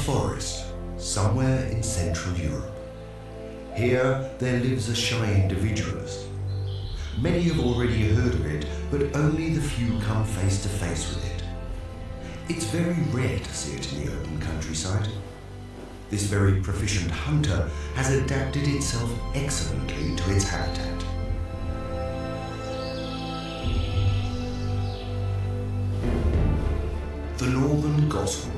forest somewhere in Central Europe. Here there lives a shy individualist. Many have already heard of it, but only the few come face to face with it. It's very rare to see it in the open countryside. This very proficient hunter has adapted itself excellently to its habitat. The northern goshawk.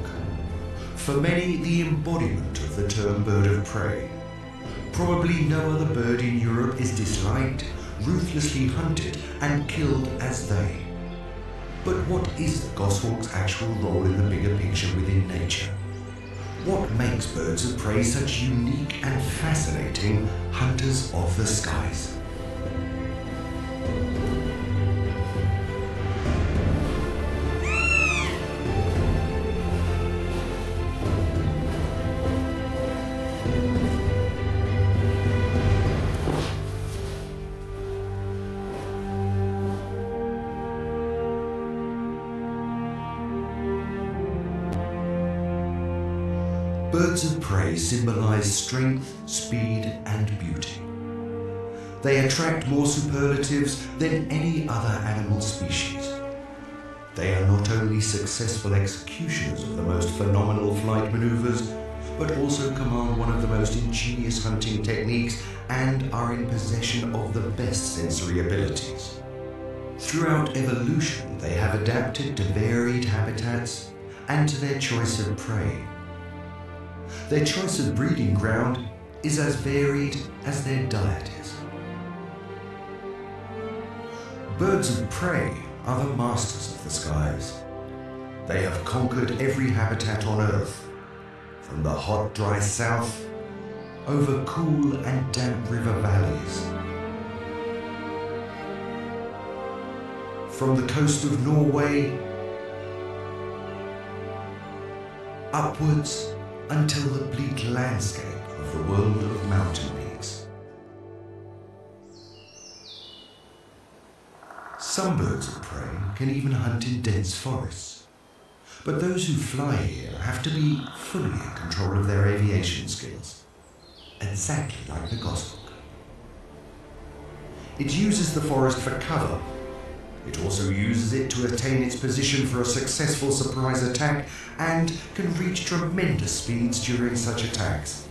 For many, the embodiment of the term bird of prey. Probably no other bird in Europe is disliked, ruthlessly hunted, and killed as they. But what is the goshawk's actual role in the bigger picture within nature? What makes birds of prey such unique and fascinating hunters of the skies? Symbolize strength, speed, and beauty. They attract more superlatives than any other animal species. They are not only successful executioners of the most phenomenal flight maneuvers, but also command one of the most ingenious hunting techniques and are in possession of the best sensory abilities. Throughout evolution, they have adapted to varied habitats and to their choice of prey. Their choice of breeding ground is as varied as their diet is. Birds of prey are the masters of the skies. They have conquered every habitat on Earth, from the hot, dry south over cool and damp river valleys. From the coast of Norway upwards until the bleak landscape of the world of mountain peaks. Some birds of prey can even hunt in dense forests, but those who fly here have to be fully in control of their aviation skills, exactly like the goshawk. It uses the forest for cover it also uses it to attain its position for a successful surprise attack and can reach tremendous speeds during such attacks.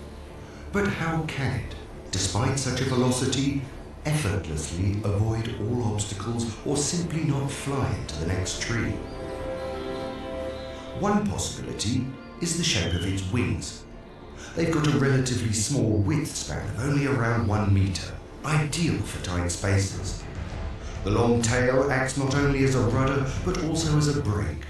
But how can it, despite such a velocity, effortlessly avoid all obstacles or simply not fly into the next tree? One possibility is the shape of its wings. They've got a relatively small width span of only around one meter, ideal for tight spaces. The long tail acts not only as a rudder, but also as a brake.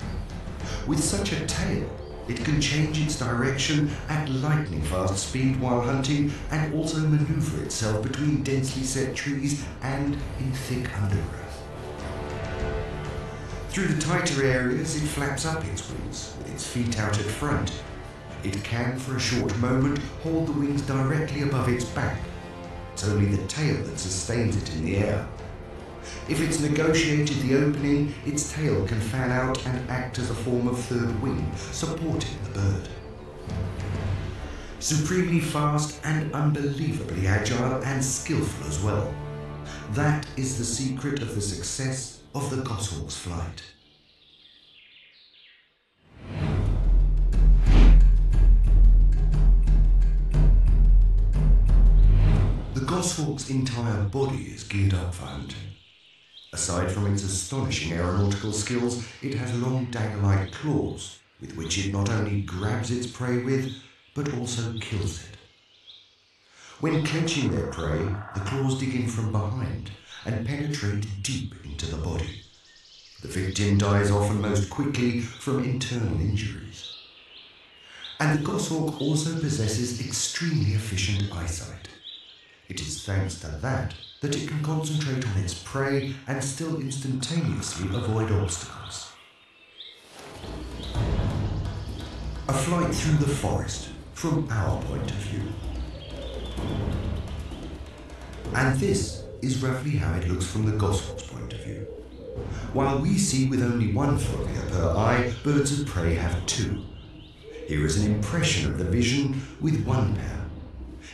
With such a tail, it can change its direction at lightning fast speed while hunting and also maneuver itself between densely set trees and in thick undergrowth. Through the tighter areas, it flaps up its wings with its feet out at front. It can, for a short moment, hold the wings directly above its back. It's only the tail that sustains it in the air. If it's negotiated the opening, its tail can fan out and act as a form of third wing, supporting the bird. Supremely fast and unbelievably agile and skillful as well. That is the secret of the success of the goshawk's flight. The goshawk's entire body is geared up for hunting. Aside from its astonishing aeronautical skills, it has long dagger-like claws with which it not only grabs its prey with, but also kills it. When clenching their prey, the claws dig in from behind and penetrate deep into the body. The victim dies often most quickly from internal injuries. And the goshawk also possesses extremely efficient eyesight. It is thanks to that that it can concentrate on its prey and still instantaneously avoid obstacles. A flight through the forest from our point of view. And this is roughly how it looks from the goshawk's point of view. While we see with only one fovea per eye, birds of prey have two. Here is an impression of the vision with one pair.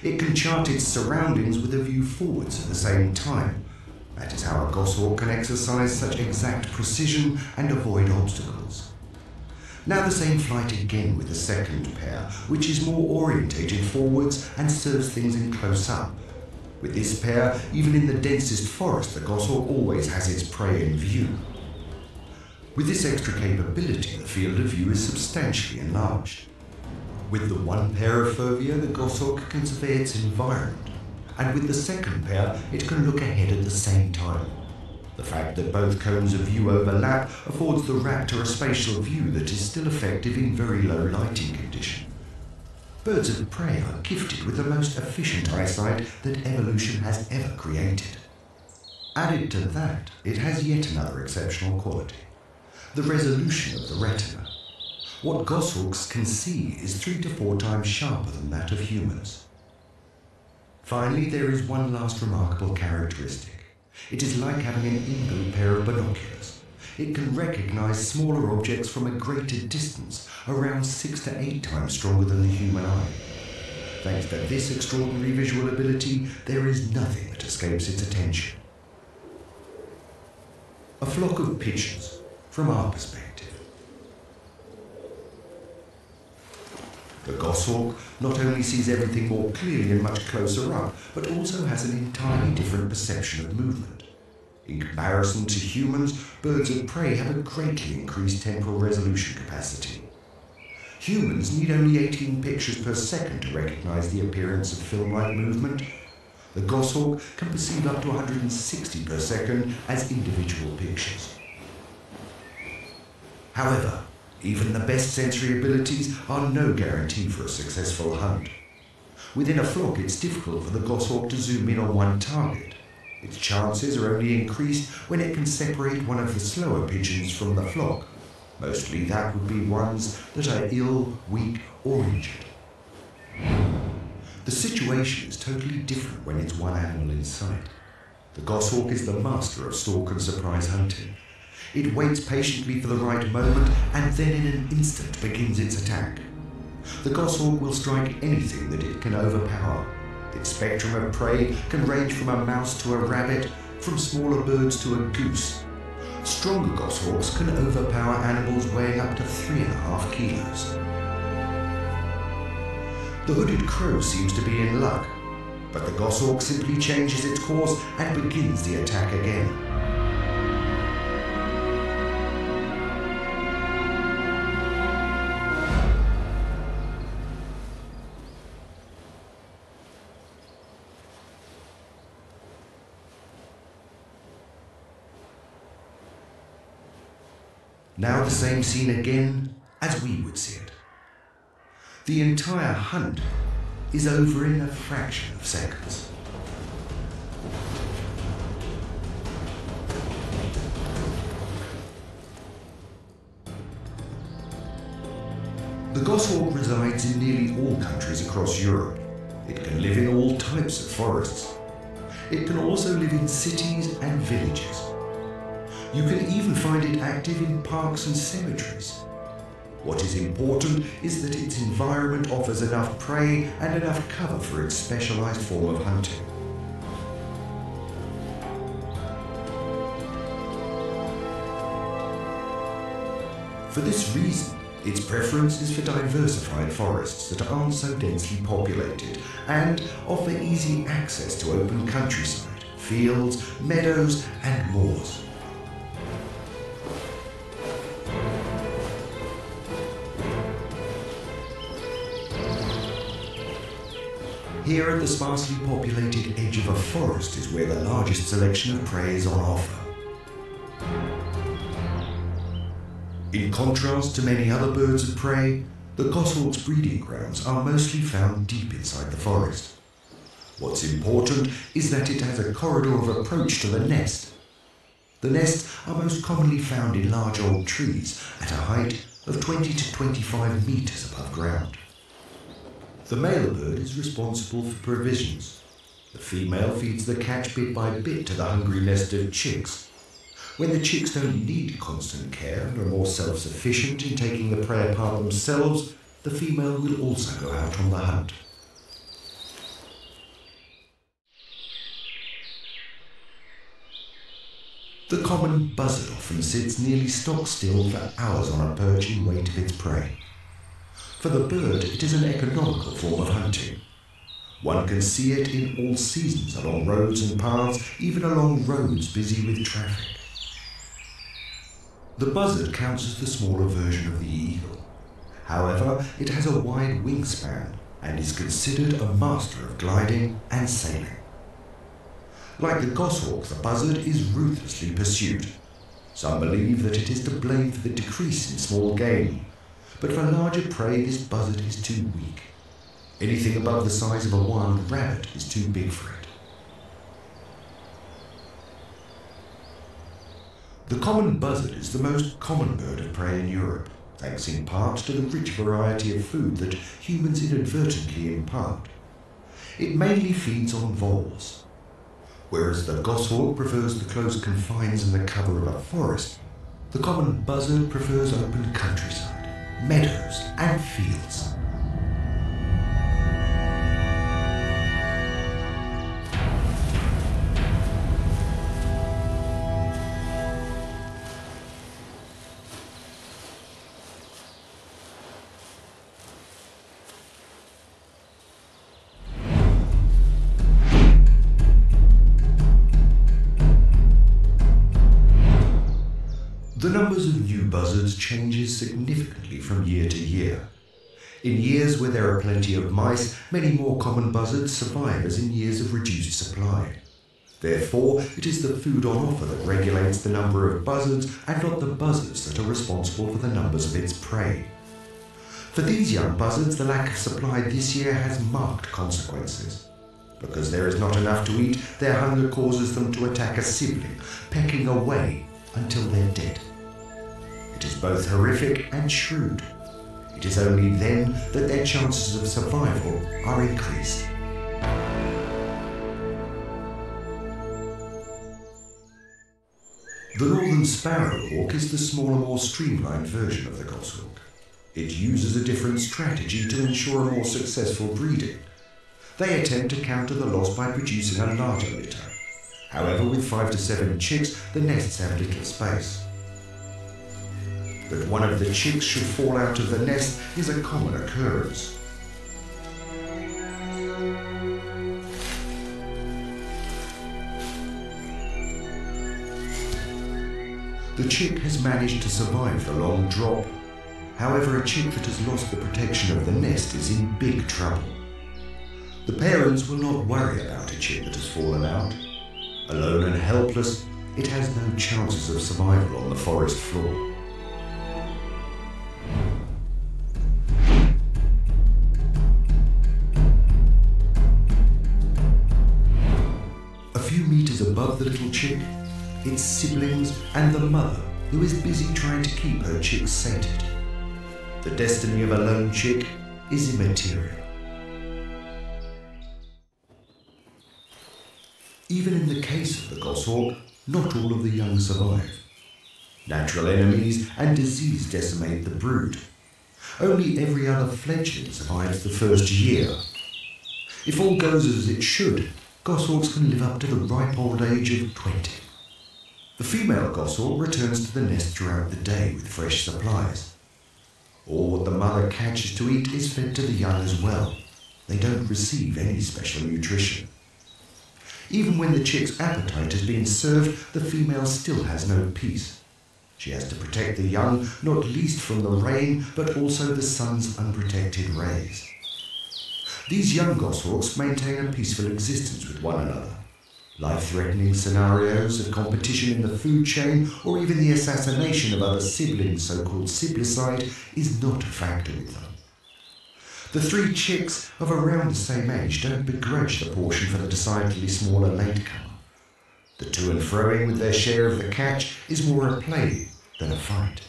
It can chart its surroundings with a view forwards at the same time. That is how a goshawk can exercise such exact precision and avoid obstacles. Now the same flight again with the second pair, which is more orientated forwards and serves things in close up. With this pair, even in the densest forest, the goshawk always has its prey in view. With this extra capability, the field of view is substantially enlarged. With the one pair of fovea, the goshawk can survey its environment, and with the second pair, it can look ahead at the same time. The fact that both cones of view overlap affords the raptor a spatial view that is still effective in very low lighting conditions. Birds of prey are gifted with the most efficient eyesight that evolution has ever created. Added to that, it has yet another exceptional quality the resolution of the retina. What goshawks can see is three to four times sharper than that of humans. Finally, there is one last remarkable characteristic. It is like having an inbuilt pair of binoculars. It can recognize smaller objects from a greater distance, around six to eight times stronger than the human eye. Thanks to this extraordinary visual ability, there is nothing that escapes its attention. A flock of pigeons, from our perspective. The goshawk not only sees everything more clearly and much closer up, but also has an entirely different perception of movement. In comparison to humans, birds of prey have a greatly increased temporal resolution capacity. Humans need only 18 pictures per second to recognize the appearance of film-like movement. The goshawk can perceive up to 160 per second as individual pictures. However, even the best sensory abilities are no guarantee for a successful hunt. Within a flock, it's difficult for the goshawk to zoom in on one target. Its chances are only increased when it can separate one of the slower pigeons from the flock. Mostly that would be ones that are ill, weak, or injured. The situation is totally different when it's one animal in sight. The goshawk is the master of stalk and surprise hunting. It waits patiently for the right moment and then in an instant begins its attack. The goshawk will strike anything that it can overpower. Its spectrum of prey can range from a mouse to a rabbit, from smaller birds to a goose. Stronger goshawks can overpower animals weighing up to three and a half kilos. The hooded crow seems to be in luck, but the goshawk simply changes its course and begins the attack again. Now the same scene again as we would see it. The entire hunt is over in a fraction of seconds. The goshawk resides in nearly all countries across Europe. It can live in all types of forests. It can also live in cities and villages. You can even find it active in parks and cemeteries. What is important is that its environment offers enough prey and enough cover for its specialized form of hunting. For this reason, its preference is for diversified forests that aren't so densely populated and offer easy access to open countryside, fields, meadows, and moors. Here at the sparsely populated edge of a forest is where the largest selection of prey is on offer. In contrast to many other birds of prey, the goshawk's breeding grounds are mostly found deep inside the forest. What's important is that it has a corridor of approach to the nest. The nests are most commonly found in large old trees at a height of 20 to 25 meters above ground. The male bird is responsible for provisions. The female feeds the catch bit by bit to the hungry nest of chicks. When the chicks don't need constant care and are more self-sufficient in taking the prey apart themselves, the female will also go out on the hunt. The common buzzard often sits nearly stock still for hours on a perch in wait of its prey. For the bird, it is an economical form of hunting. One can see it in all seasons along roads and paths, even along roads busy with traffic. The buzzard counts as the smaller version of the eagle. However, it has a wide wingspan and is considered a master of gliding and sailing. Like the goshawk, the buzzard is ruthlessly pursued. Some believe that it is to blame for the decrease in small game, but for larger prey this buzzard is too weak. Anything above the size of a wild rabbit is too big for it. The common buzzard is the most common bird of prey in Europe, thanks in part to the rich variety of food that humans inadvertently impart. It mainly feeds on voles. Whereas the goshawk prefers the close confines and the cover of a forest, the common buzzard prefers open countryside meadows, and fields. Changes significantly from year to year. In years where there are plenty of mice, many more common buzzards survive as in years of reduced supply. Therefore, it is the food on offer that regulates the number of buzzards and not the buzzards that are responsible for the numbers of its prey. For these young buzzards, the lack of supply this year has marked consequences. Because there is not enough to eat, their hunger causes them to attack a sibling, pecking away until they're dead. It is both horrific and shrewd. It is only then that their chances of survival are increased. The northern sparrowhawk is the smaller, more streamlined version of the goshawk. It uses a different strategy to ensure a more successful breeding. They attempt to counter the loss by producing a larger litter. However, with five to seven chicks, the nests have little space that one of the chicks should fall out of the nest is a common occurrence. The chick has managed to survive the long drop. However, a chick that has lost the protection of the nest is in big trouble. The parents will not worry about a chick that has fallen out. Alone and helpless, it has no chances of survival on the forest floor. Its siblings, and the mother who is busy trying to keep her chicks sated. The destiny of a lone chick is immaterial. Even in the case of the goshawk, not all of the young survive. Natural enemies and disease decimate the brood. Only every other fledgling survives the first year. If all goes as it should, goshawks can live up to the ripe old age of 20. The female goshawk returns to the nest throughout the day with fresh supplies. All what the mother catches to eat is fed to the young as well. They don't receive any special nutrition. Even when the chick's appetite has been served, the female still has no peace. She has to protect the young, not least from the rain, but also the sun's unprotected rays. These young goshawks maintain a peaceful existence with one another. Life-threatening scenarios of competition in the food chain or even the assassination of other siblings, so-called siblicide, is not a factor with them. The three chicks of around the same age don't begrudge the portion for the decidedly smaller latecomer. The to and froing with their share of the catch is more a play than a fight.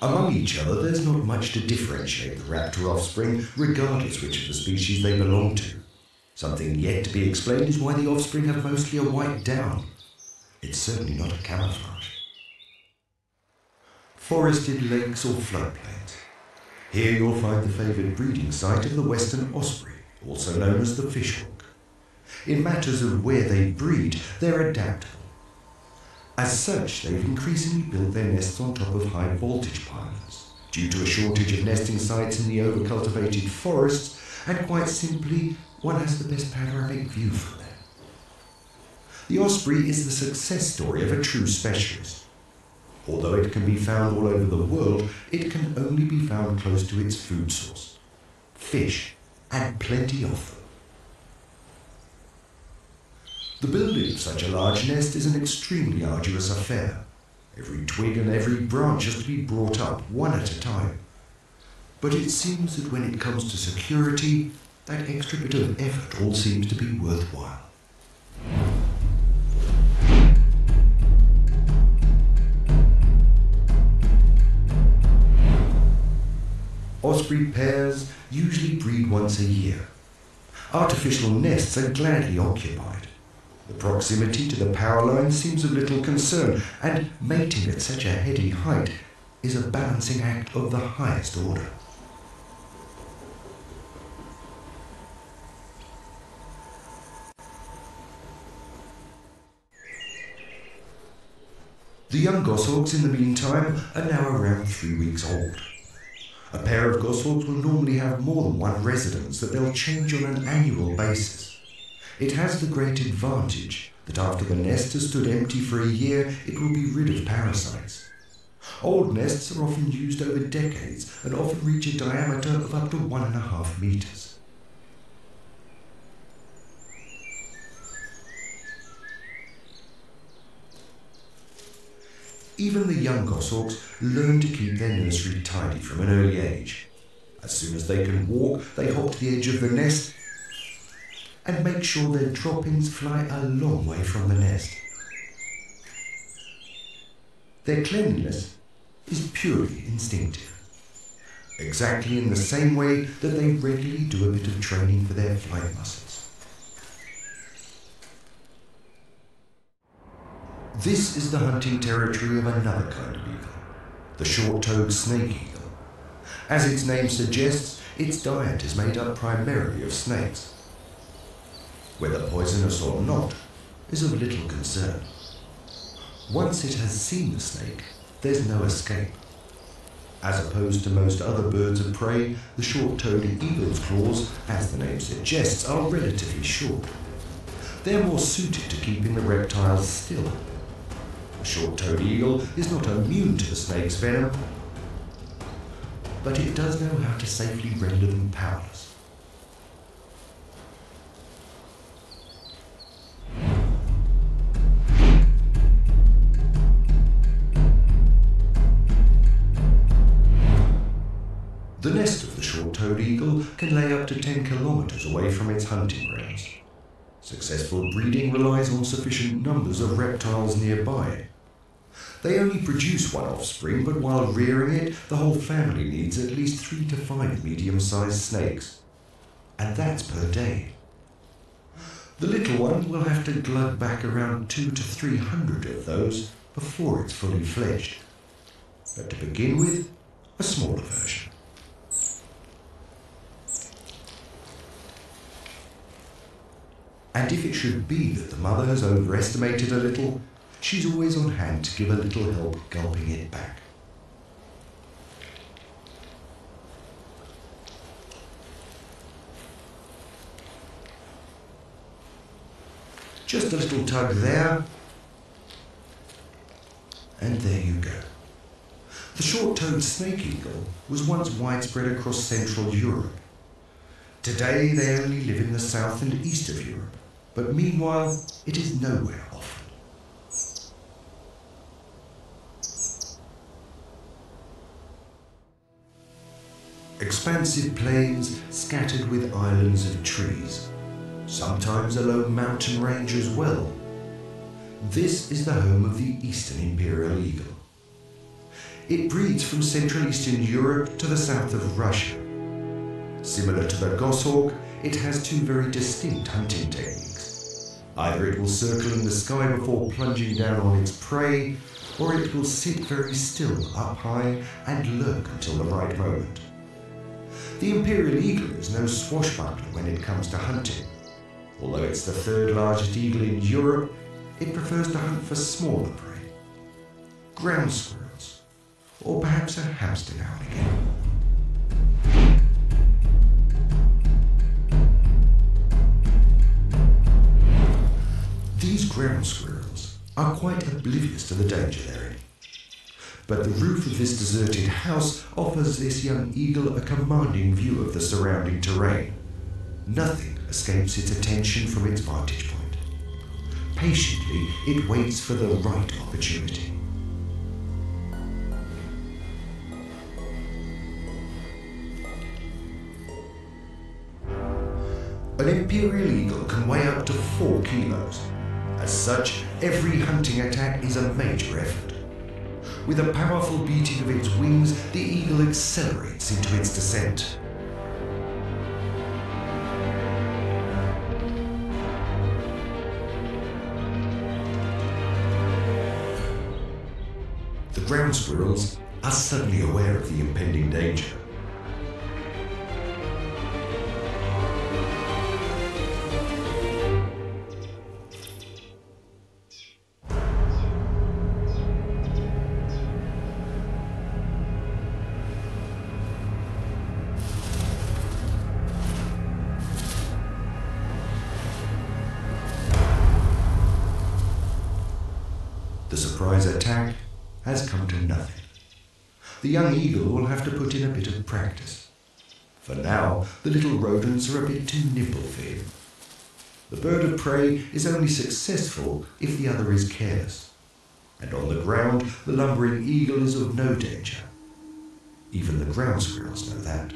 Among each other, there's not much to differentiate the raptor offspring, regardless which of the species they belong to. Something yet to be explained is why the offspring have mostly a white down. It's certainly not a camouflage. Forested lakes or floodplains. Here you'll find the favoured breeding site of the western osprey, also known as the fishhawk. In matters of where they breed, they're adaptable. As such, they've increasingly built their nests on top of high voltage pylons, due to a shortage of nesting sites in the overcultivated forests, and quite simply, one has the best panoramic view from there. The osprey is the success story of a true specialist. Although it can be found all over the world, it can only be found close to its food source fish, and plenty of them. The building of such a large nest is an extremely arduous affair. Every twig and every branch has to be brought up one at a time. But it seems that when it comes to security, that extra bit of effort all seems to be worthwhile. Osprey pairs usually breed once a year. Artificial nests are gladly occupied. The proximity to the power line seems of little concern, and mating at such a heady height is a balancing act of the highest order. The young goshawks, in the meantime, are now around three weeks old. A pair of goshawks will normally have more than one residence that they'll change on an annual basis. It has the great advantage that after the nest has stood empty for a year, it will be rid of parasites. Old nests are often used over decades and often reach a diameter of up to one and a half meters. Even the young goshawks learn to keep their nursery tidy from an early age. As soon as they can walk, they hop to the edge of the nest and make sure their droppings fly a long way from the nest. Their cleanliness is purely instinctive, exactly in the same way that they regularly do a bit of training for their flight muscles. This is the hunting territory of another kind of eagle, the short-toed snake eagle. As its name suggests, its diet is made up primarily of snakes. Whether poisonous or not is of little concern. Once it has seen the snake, there's no escape. As opposed to most other birds of prey, the short-toed eagle's claws, as the name suggests, are relatively short. They're more suited to keeping the reptiles still short-toed eagle is not immune to the snake's venom, but it does know how to safely render them powerless. The nest of the short-toed eagle can lay up to 10 kilometers away from its hunting grounds. Successful breeding relies on sufficient numbers of reptiles nearby they only produce one offspring, but while rearing it, the whole family needs at least three to five medium sized snakes. And that's per day. The little one will have to glug back around two to three hundred of those before it's fully fledged. But to begin with, a smaller version. And if it should be that the mother has overestimated a little, she's always on hand to give a little help gulping it back. Just a little tug there, and there you go. The short-toed snake eagle was once widespread across Central Europe. Today they only live in the south and east of Europe, but meanwhile it is nowhere Expansive plains scattered with islands of trees, sometimes a lone mountain range as well. This is the home of the Eastern Imperial Eagle. It breeds from Central Eastern Europe to the south of Russia. Similar to the goshawk, it has two very distinct hunting techniques. Either it will circle in the sky before plunging down on its prey, or it will sit very still up high and lurk until the right moment. The imperial eagle is no swashbuckler when it comes to hunting. Although it's the third largest eagle in Europe, it prefers to hunt for smaller prey. Ground squirrels, or perhaps a hamster now and again. These ground squirrels are quite oblivious to the danger they're in. But the roof of this deserted house offers this young eagle a commanding view of the surrounding terrain. Nothing escapes its attention from its vantage point. Patiently, it waits for the right opportunity. An imperial eagle can weigh up to four kilos. As such, every hunting attack is a major effort. With a powerful beating of its wings, the eagle accelerates into its descent. The ground squirrels are suddenly aware of the impending danger. Eagle will have to put in a bit of practice. For now, the little rodents are a bit too nimble for him. The bird of prey is only successful if the other is careless. And on the ground, the lumbering eagle is of no danger. Even the ground squirrels know that.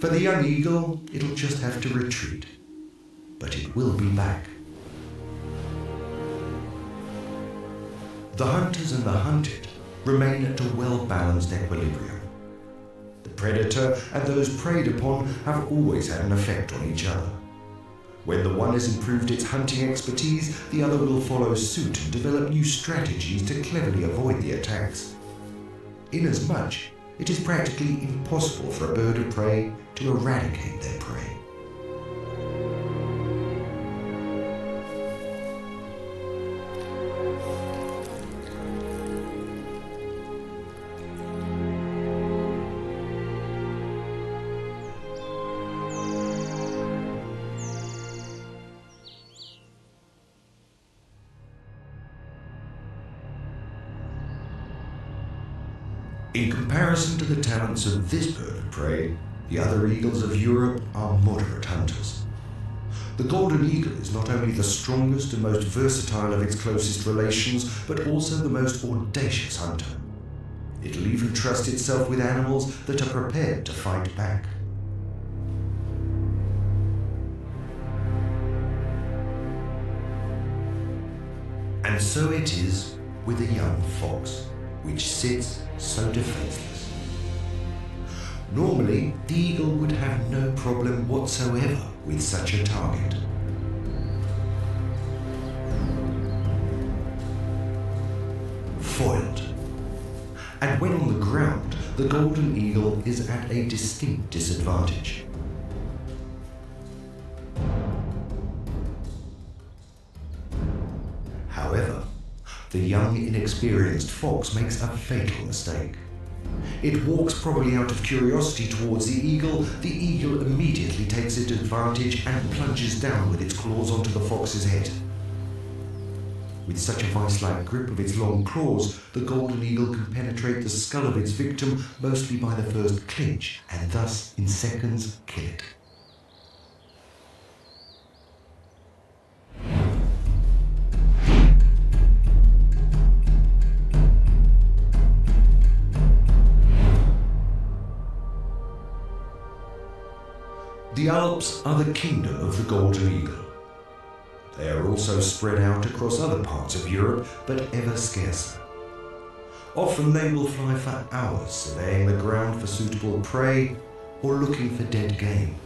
For the young eagle, it'll just have to retreat. But it will be back. The hunters and the hunted remain at a well balanced equilibrium. The predator and those preyed upon have always had an effect on each other. When the one has improved its hunting expertise, the other will follow suit and develop new strategies to cleverly avoid the attacks. Inasmuch, it is practically impossible for a bird of prey to eradicate their prey. Comparison to the talents of this bird of prey, the other eagles of Europe are moderate hunters. The golden eagle is not only the strongest and most versatile of its closest relations, but also the most audacious hunter. It'll even trust itself with animals that are prepared to fight back. And so it is with a young fox, which sits so defenseless. Normally, the eagle would have no problem whatsoever with such a target. Foiled. And when on the ground, the golden eagle is at a distinct disadvantage. However, the young, inexperienced fox makes a fatal mistake. It walks probably out of curiosity towards the eagle. The eagle immediately takes its advantage and plunges down with its claws onto the fox's head. With such a vice-like grip of its long claws, the golden eagle can penetrate the skull of its victim mostly by the first clinch, and thus, in seconds, kill it. Alps are the kingdom of the golden eagle. They are also spread out across other parts of Europe, but ever scarcer. Often they will fly for hours surveying the ground for suitable prey or looking for dead game.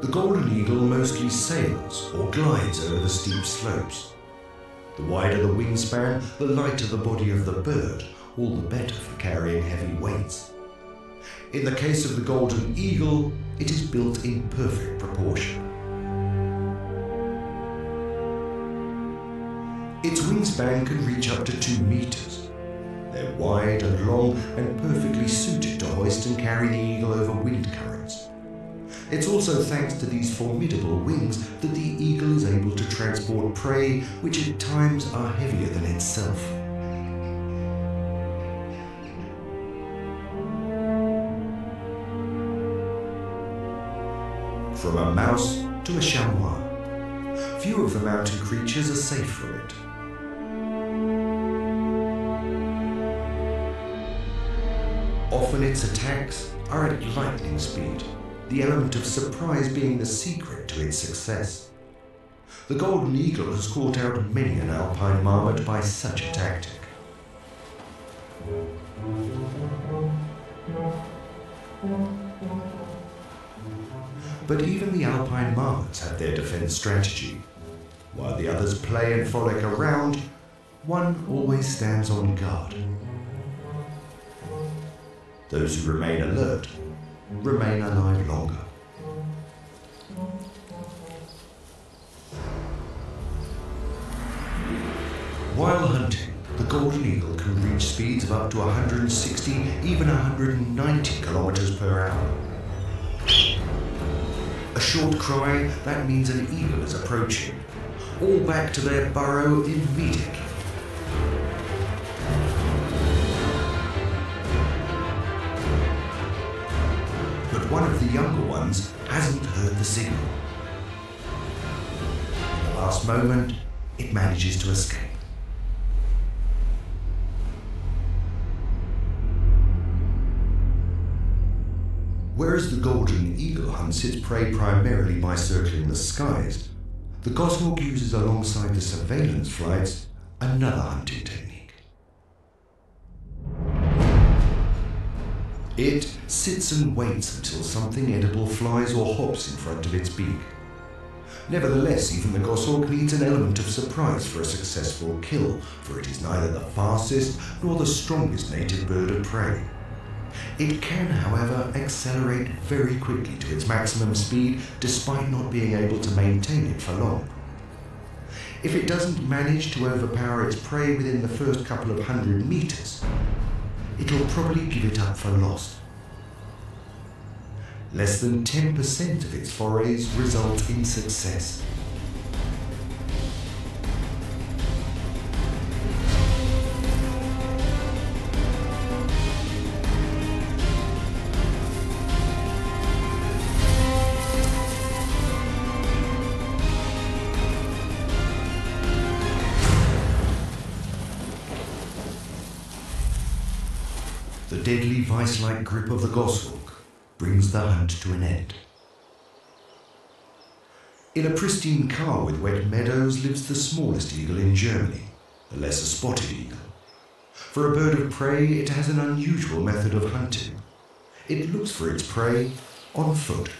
The golden eagle mostly sails or glides over the steep slopes. The wider the wingspan, the lighter the body of the bird, all the better for carrying heavy weights. In the case of the golden eagle, it is built in perfect proportion. Its wingspan can reach up to two meters. They're wide and long and perfectly suited to hoist and carry the eagle over wind currents. It's also thanks to these formidable wings that the eagle is able to transport prey which at times are heavier than itself. From a mouse to a chamois, few of the mountain creatures are safe from it. Often its attacks are at lightning speed, the element of surprise being the secret to its success. The golden eagle has caught out many an alpine marmot by such a tactic. But even the alpine marmots have their defense strategy. While the others play and frolic around, one always stands on guard. Those who remain alert remain alive longer. While hunting, the golden eagle can reach speeds of up to 160, even 190 kilometers per hour. A short cry, that means an eagle is approaching. All back to their burrow immediately. Signal. In the last moment, it manages to escape. Whereas the golden eagle hunts its prey primarily by circling the skies, the goshawk uses alongside the surveillance flights another hunting technique. It sits and waits until something edible flies or hops in front of its beak. Nevertheless, even the goshawk needs an element of surprise for a successful kill, for it is neither the fastest nor the strongest native bird of prey. It can, however, accelerate very quickly to its maximum speed despite not being able to maintain it for long. If it doesn't manage to overpower its prey within the first couple of hundred meters, it'll probably give it up for lost. Less than 10% of its forays result in success. Deadly vice-like grip of the goshawk brings the hunt to an end. In a pristine carr with wet meadows lives the smallest eagle in Germany, the lesser spotted eagle. For a bird of prey, it has an unusual method of hunting. It looks for its prey on foot.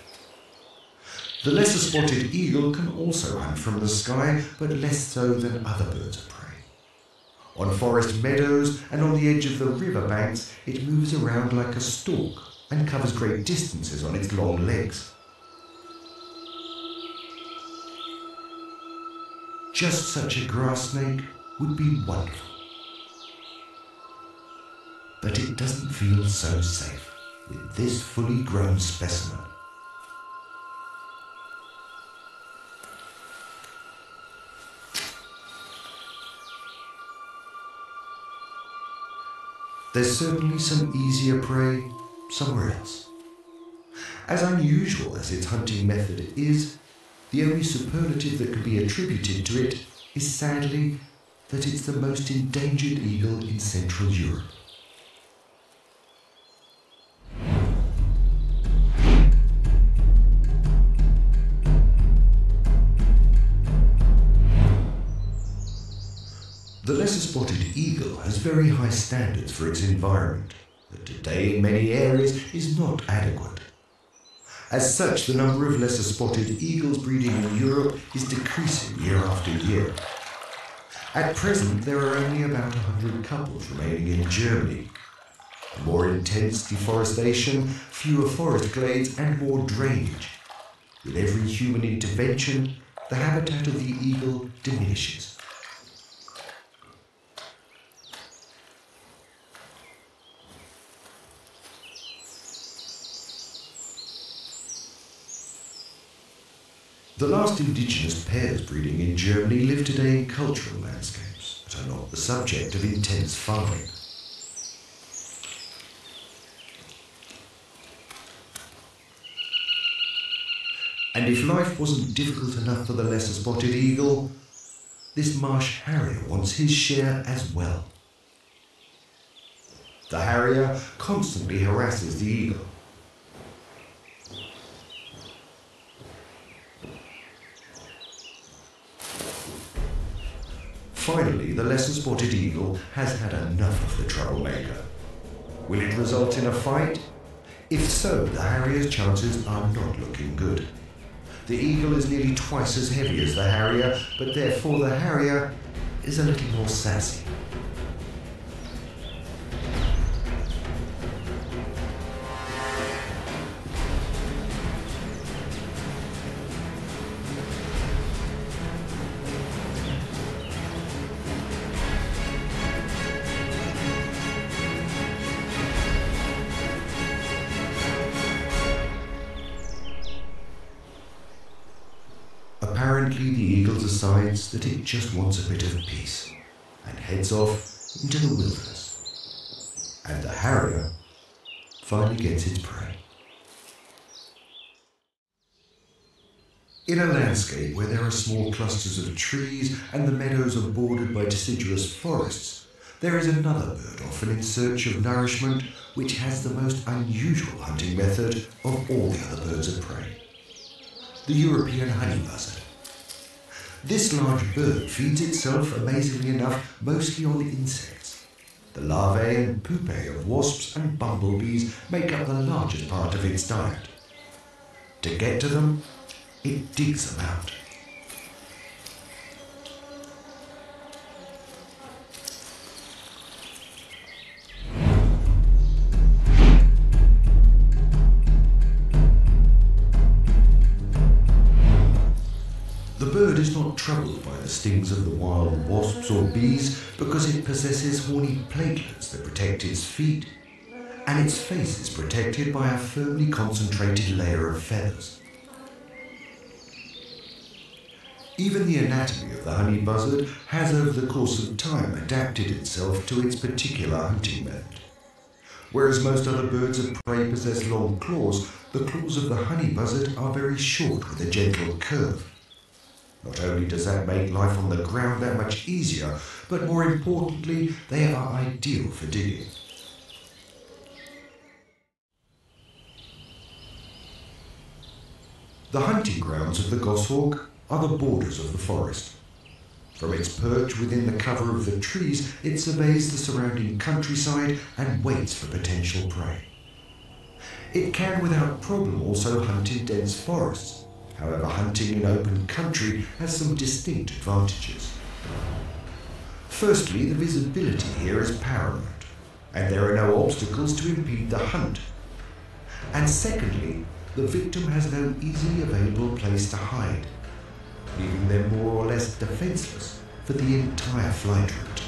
The lesser spotted eagle can also hunt from the sky, but less so than other birds of prey. On forest meadows and on the edge of the river banks, it moves around like a stork and covers great distances on its long legs. Just such a grass snake would be wonderful. But it doesn't feel so safe with this fully grown specimen. There's certainly some easier prey somewhere else. As unusual as its hunting method is, the only superlative that can be attributed to it is sadly that it's the most endangered eagle in Central Europe. Spotted eagle has very high standards for its environment that today in many areas is not adequate. As such, the number of lesser spotted eagles breeding in Europe is decreasing year after year. At present, there are only about 100 couples remaining in Germany. More intense deforestation, fewer forest glades, and more drainage. With every human intervention, the habitat of the eagle diminishes. The last indigenous pairs breeding in Germany live today in cultural landscapes that are not the subject of intense farming. And if life wasn't difficult enough for the lesser spotted eagle, this marsh harrier wants his share as well. The harrier constantly harasses the eagle. Finally, the lesser spotted eagle has had enough of the troublemaker. Will it result in a fight? If so, the harrier's chances are not looking good. The eagle is nearly twice as heavy as the harrier, but therefore the harrier is a little more sassy. That it just wants a bit of peace and heads off into the wilderness. And the harrier finally gets its prey. In a landscape where there are small clusters of trees and the meadows are bordered by deciduous forests, there is another bird often in search of nourishment which has the most unusual hunting method of all the other birds of prey the European honey buzzard. This large bird feeds itself, amazingly enough, mostly on insects. The larvae and pupae of wasps and bumblebees make up the largest part of its diet. To get to them, it digs them out. The bird is not troubled by the stings of the wild wasps or bees because it possesses horny platelets that protect its feet, and its face is protected by a firmly concentrated layer of feathers. Even the anatomy of the honey buzzard has over the course of time adapted itself to its particular hunting method. Whereas most other birds of prey possess long claws, the claws of the honey buzzard are very short with a gentle curve. Not only does that make life on the ground that much easier, but more importantly, they are ideal for digging. The hunting grounds of the goshawk are the borders of the forest. From its perch within the cover of the trees, it surveys the surrounding countryside and waits for potential prey. It can without problem also hunt in dense forests, However, hunting in open country has some distinct advantages. Firstly, the visibility here is paramount, and there are no obstacles to impede the hunt. And secondly, the victim has no easily available place to hide, leaving them more or less defenseless for the entire flight route.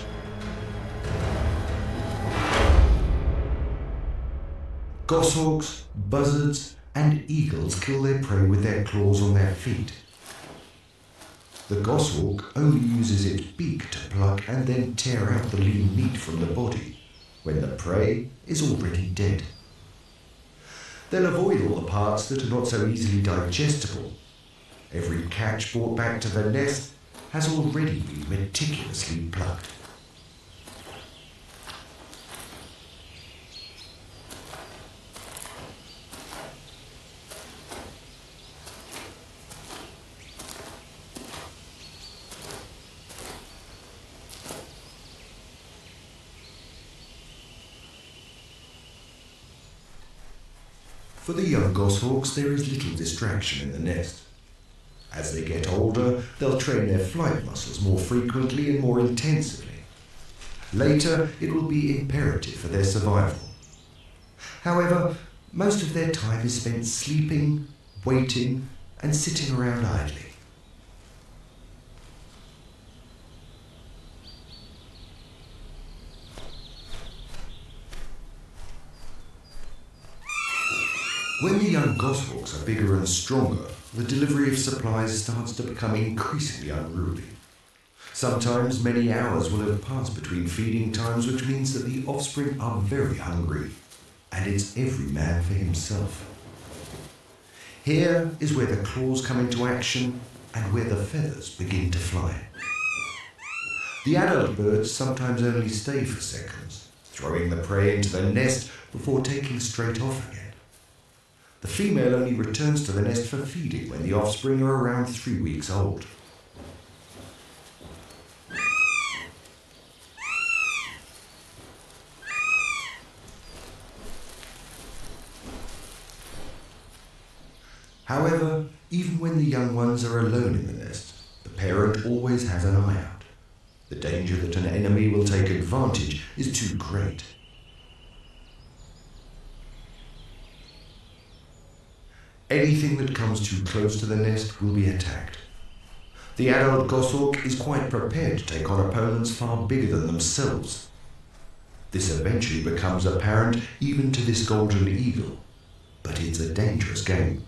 Goshawks, buzzards, and eagles kill their prey with their claws on their feet. The goshawk only uses its beak to pluck and then tear out the lean meat from the body when the prey is already dead. They'll avoid all the parts that are not so easily digestible. Every catch brought back to the nest has already been meticulously plucked. For the young goshawks, there is little distraction in the nest. As they get older, they'll train their flight muscles more frequently and more intensively. Later, it will be imperative for their survival. However, most of their time is spent sleeping, waiting, and sitting around idly. When the young goshawks are bigger and stronger, the delivery of supplies starts to become increasingly unruly. Sometimes many hours will have passed between feeding times, which means that the offspring are very hungry, and it's every man for himself. Here is where the claws come into action and where the feathers begin to fly. The adult birds sometimes only stay for seconds, throwing the prey into the nest before taking straight off again. The female only returns to the nest for feeding when the offspring are around three weeks old. However, even when the young ones are alone in the nest, the parent always has an eye out. The danger that an enemy will take advantage is too great. Anything that comes too close to the nest will be attacked. The adult goshawk is quite prepared to take on opponents far bigger than themselves. This eventually becomes apparent even to this golden eagle, but it's a dangerous game.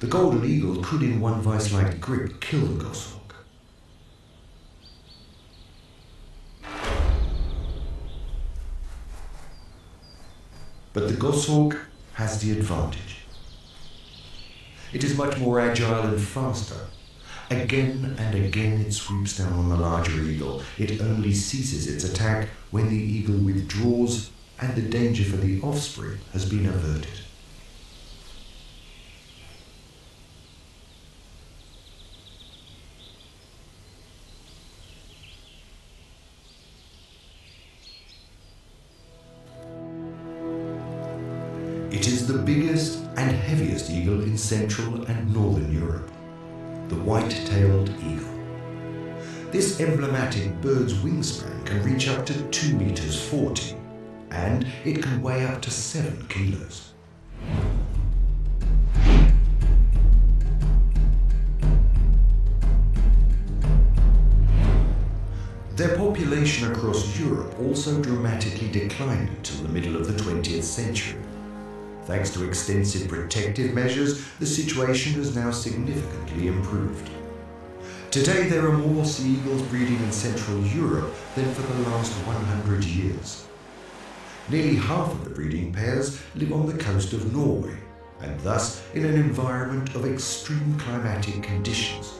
The golden eagle could in one vice-like grip kill the goshawk. But the goshawk has the advantage. It is much more agile and faster. Again and again it swoops down on the larger eagle. It only ceases its attack when the eagle withdraws and the danger for the offspring has been averted. It is the biggest and heaviest eagle in Central and Northern Europe, the white-tailed eagle. This emblematic bird's wingspan can reach up to 2 meters 40, and it can weigh up to 7 kilos. Their population across Europe also dramatically declined until the middle of the 20th century. Thanks to extensive protective measures, the situation has now significantly improved. Today there are more sea eagles breeding in Central Europe than for the last 100 years. Nearly half of the breeding pairs live on the coast of Norway, and thus in an environment of extreme climatic conditions.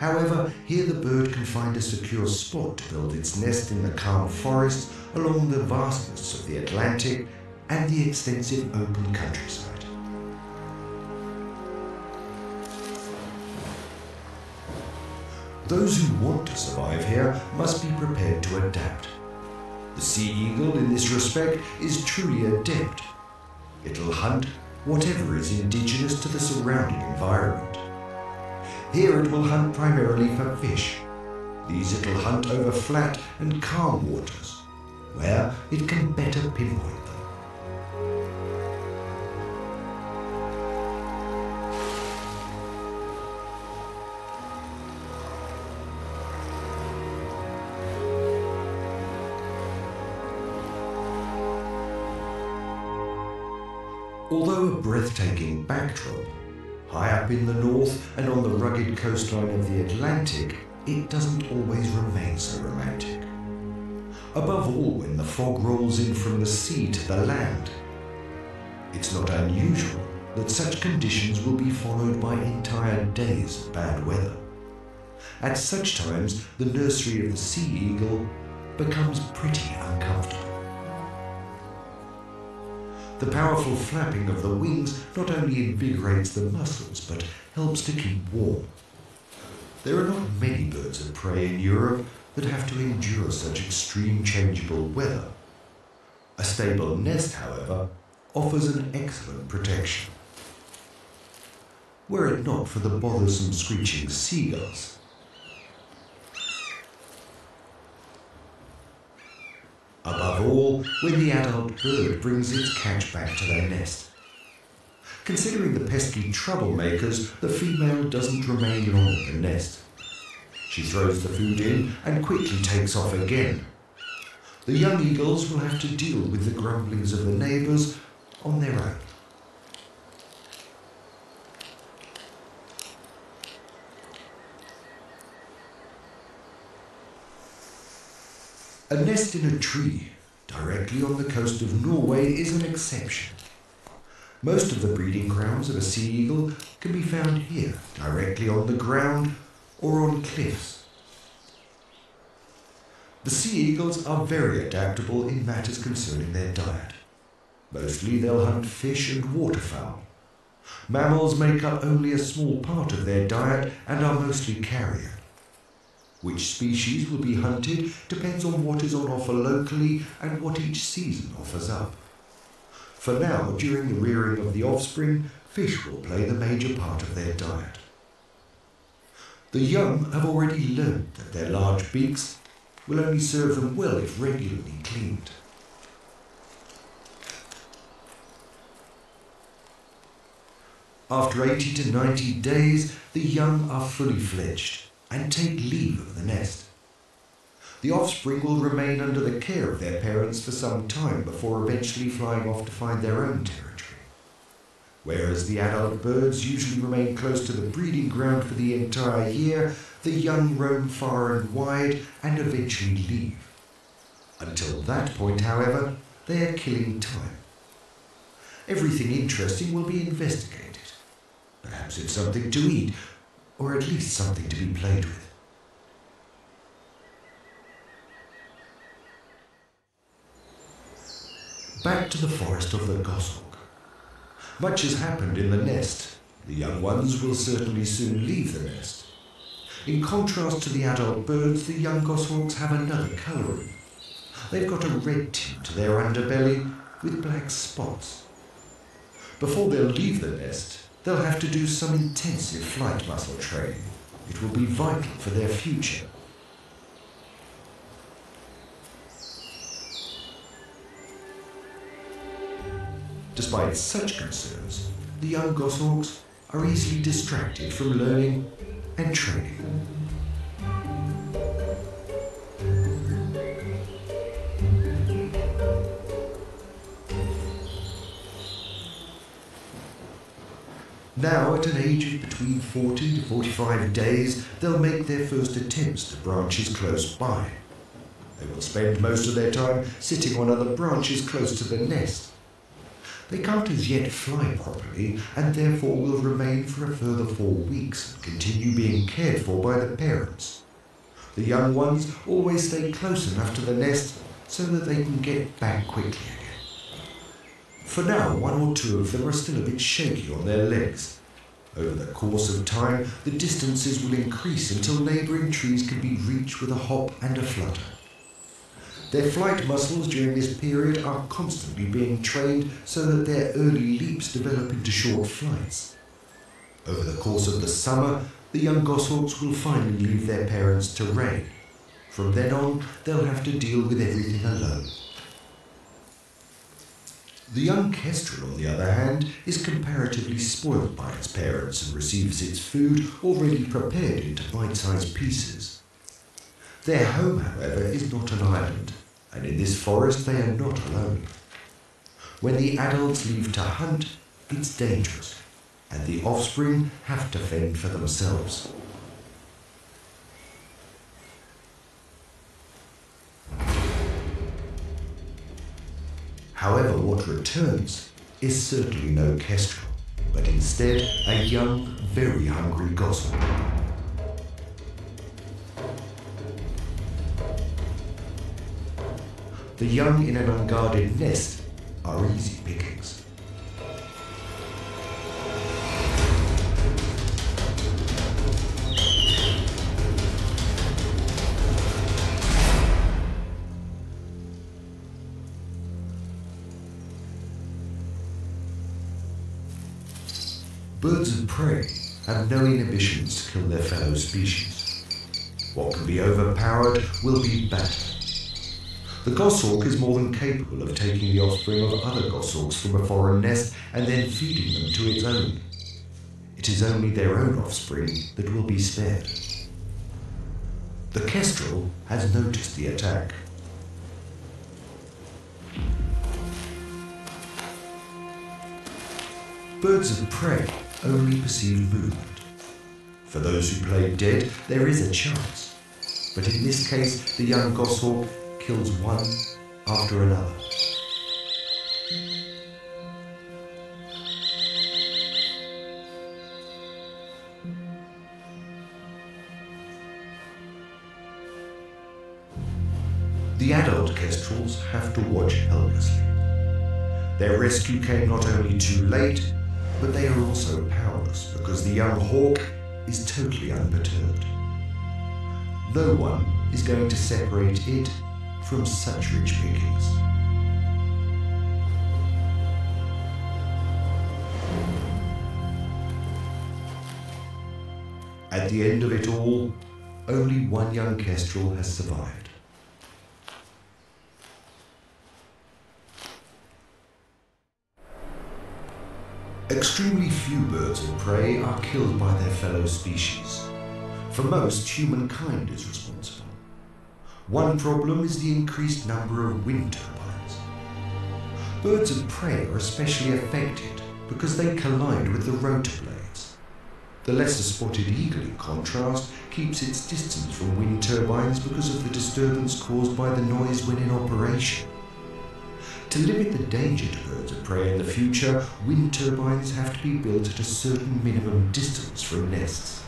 However, here the bird can find a secure spot to build its nest in the calm forests along the vastness of the Atlantic and the extensive open countryside. Those who want to survive here must be prepared to adapt. The sea eagle, in this respect, is truly adept. It'll hunt whatever is indigenous to the surrounding environment. Here it will hunt primarily for fish. These it'll hunt over flat and calm waters, where it can better pinpoint Although a breathtaking backdrop, high up in the north and on the rugged coastline of the Atlantic, it doesn't always remain so romantic. Above all, when the fog rolls in from the sea to the land. It's not unusual that such conditions will be followed by entire days of bad weather. At such times, the nursery of the sea eagle becomes pretty uncomfortable. The powerful flapping of the wings not only invigorates the muscles but helps to keep warm. There are not many birds of prey in Europe that have to endure such extreme changeable weather. A stable nest, however, offers an excellent protection. were it not for the bothersome screeching seagulls. Above all, when the adult bird brings its catch back to their nest. Considering the pesky troublemakers, the female doesn't remain long in the nest. She throws the food in and quickly takes off again. The young eagles will have to deal with the grumblings of the neighbours on their own. A nest in a tree directly on the coast of Norway is an exception. Most of the breeding grounds of a sea eagle can be found here, directly on the ground or on cliffs. The sea eagles are very adaptable in matters concerning their diet. Mostly they'll hunt fish and waterfowl. Mammals make up only a small part of their diet and are mostly carrion. Which species will be hunted depends on what is on offer locally and what each season offers up. For now, during the rearing of the offspring, fish will play the major part of their diet. The young have already learned that their large beaks will only serve them well if regularly cleaned. After 80 to 90 days, the young are fully fledged and take leave of the nest. The offspring will remain under the care of their parents for some time before eventually flying off to find their own territory. Whereas the adult birds usually remain close to the breeding ground for the entire year, the young roam far and wide and eventually leave. Until that point, however, they are killing time. Everything interesting will be investigated. Perhaps it's something to eat, or at least something to be played with. Back to the forest of the goshawk. Much has happened in the nest. The young ones will certainly soon leave the nest. In contrast to the adult birds, the young goshawks have another colouring. They've got a red tint to their underbelly with black spots. Before they'll leave the nest, they'll have to do some intensive flight muscle training. It will be vital for their future. Despite such concerns, the young goshawks are easily distracted from learning and training. Now, at an age of between 40 to 45 days, they'll make their first attempts to branches close by. They will spend most of their time sitting on other branches close to the nest. They can't as yet fly properly and therefore will remain for a further four weeks and continue being cared for by the parents. The young ones always stay close enough to the nest so that they can get back quickly. For now, one or two of them are still a bit shaky on their legs. Over the course of time, the distances will increase until neighbouring trees can be reached with a hop and a flutter. Their flight muscles during this period are constantly being trained so that their early leaps develop into short flights. Over the course of the summer, the young goshawks will finally leave their parents' terrain. From then on, they'll have to deal with everything alone. The young kestrel, on the other hand, is comparatively spoiled by its parents and receives its food already prepared into bite-sized pieces. Their home, however, is not an island, and in this forest they are not alone. When the adults leave to hunt, it's dangerous, and the offspring have to fend for themselves. However, what returns is certainly no kestrel, but instead a young, very hungry goshawk. The young in an unguarded nest are easy pickings. Birds of prey have no inhibitions to kill their fellow species. What can be overpowered will be better. The goshawk is more than capable of taking the offspring of other goshawks from a foreign nest and then feeding them to its own. It is only their own offspring that will be spared. The kestrel has noticed the attack. Birds of prey only perceive movement. For those who play dead, there is a chance. But in this case, the young goshawk kills one after another. The adult kestrels have to watch helplessly. Their rescue came not only too late, but they are also powerless because the young hawk is totally unperturbed. No one is going to separate it from such rich pickings. At the end of it all, only one young kestrel has survived. Extremely few birds of prey are killed by their fellow species. For most, humankind is responsible. One problem is the increased number of wind turbines. Birds of prey are especially affected because they collide with the rotor blades. The lesser spotted eagle, in contrast, keeps its distance from wind turbines because of the disturbance caused by the noise when in operation. To limit the danger to birds of prey in the future, wind turbines have to be built at a certain minimum distance from nests.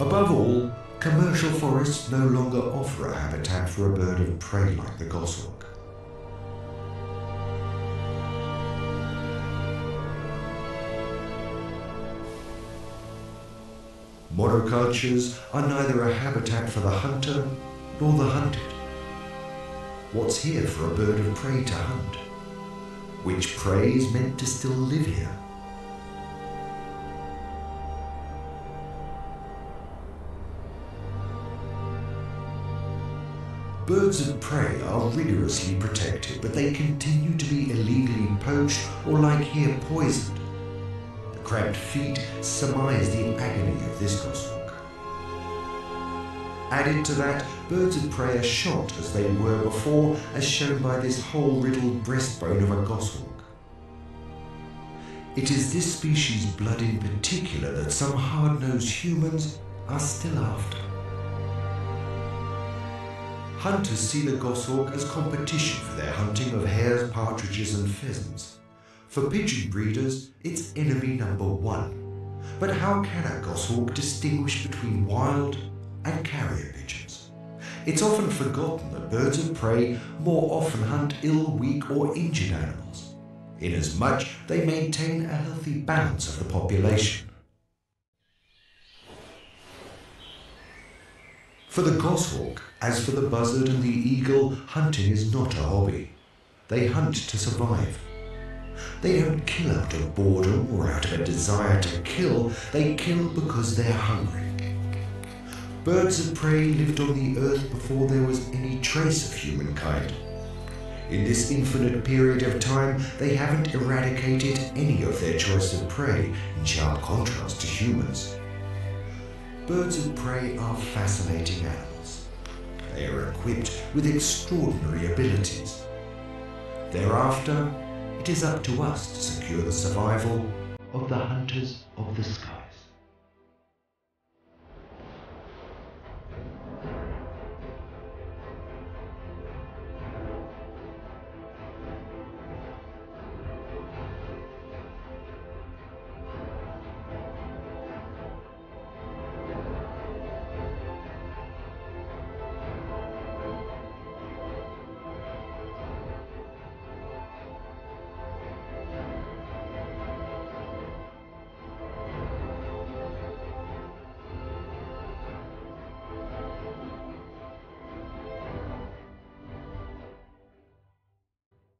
Above all, commercial forests no longer offer a habitat for a bird of prey like the goshawk. Monocultures are neither a habitat for the hunter nor the hunted. What's here for a bird of prey to hunt? Which prey is meant to still live here? Birds of prey are rigorously protected, but they continue to be illegally poached or, like here, poisoned. The cramped feet surmise the agony of this goshawk. Added to that, birds of prey are shot as they were before, as shown by this hole riddled breastbone of a goshawk. It is this species' blood in particular that some hard-nosed humans are still after. Hunters see the goshawk as competition for their hunting of hares, partridges, and pheasants. For pigeon breeders, it's enemy number one. But how can a goshawk distinguish between wild and carrier pigeons? It's often forgotten that birds of prey more often hunt ill, weak, or injured animals, inasmuch they maintain a healthy balance of the population. For the goshawk, as for the buzzard and the eagle, hunting is not a hobby. They hunt to survive. They don't kill out of boredom or out of a desire to kill, they kill because they're hungry. Birds of prey lived on the earth before there was any trace of humankind. In this infinite period of time, they haven't eradicated any of their choice of prey, in sharp contrast to humans. Birds of prey are fascinating animals. They are equipped with extraordinary abilities. Thereafter, it is up to us to secure the survival of the hunters of the sky.